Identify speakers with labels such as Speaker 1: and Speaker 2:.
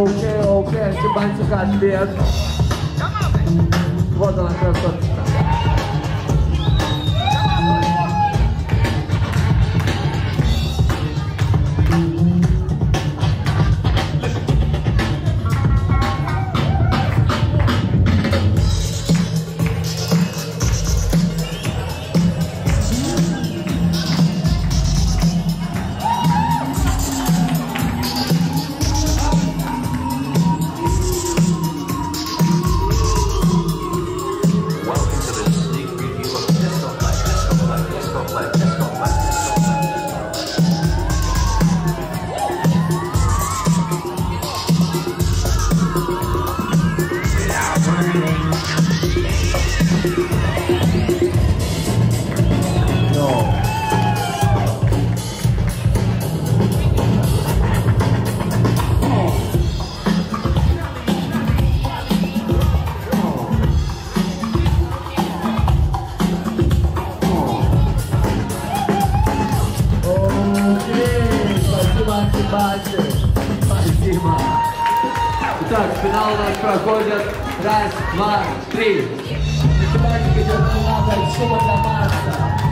Speaker 1: okay, okay, jeszcze Państwo chać, więc
Speaker 2: woda na krasowca. Антибаси. Спасибо. Итак, финал у нас проходит. Раз, два, три. Антибасик идет на шума для масса.